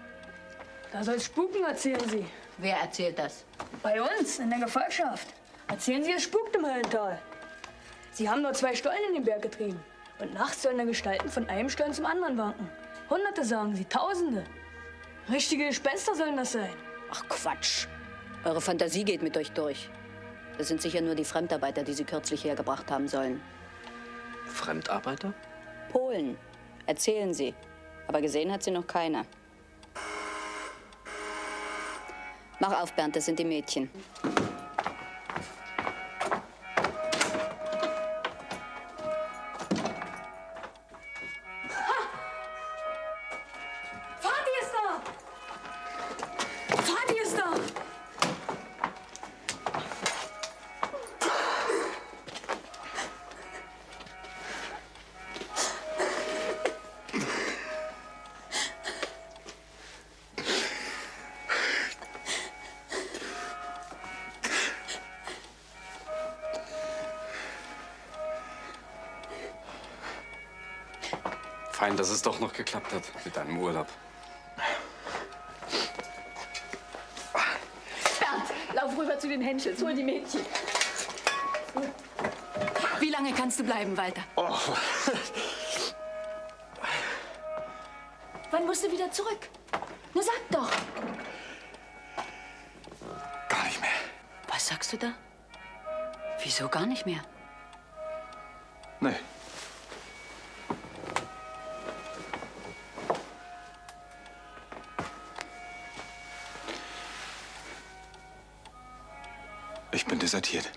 Speaker 22: Da soll spuken, erzählen Sie.
Speaker 21: Wer erzählt das?
Speaker 22: Bei uns, in der Gefolgschaft. Erzählen Sie, es spukt im Höllental. Sie haben nur zwei Stollen in den Berg getrieben. Und nachts sollen da Gestalten von einem Stollen zum anderen wanken. Hunderte sagen Sie, Tausende. Richtige Gespenster sollen das sein.
Speaker 21: Ach Quatsch. Eure Fantasie geht mit euch durch. Das sind sicher nur die Fremdarbeiter, die Sie kürzlich hergebracht haben sollen.
Speaker 3: Fremdarbeiter?
Speaker 21: Polen. Erzählen Sie. Aber gesehen hat sie noch keiner. Mach auf, Bernd, das sind die Mädchen.
Speaker 3: Doch noch geklappt hat.
Speaker 31: Mit deinem Urlaub.
Speaker 21: Bernd, lauf rüber zu den Henschels, hol die Mädchen. Wie lange kannst du bleiben, Walter?
Speaker 2: Oh,
Speaker 21: Wann musst du wieder zurück? Na sag doch.
Speaker 2: gar nicht mehr.
Speaker 21: Was sagst du da? Wieso gar nicht mehr?
Speaker 2: konstatiert.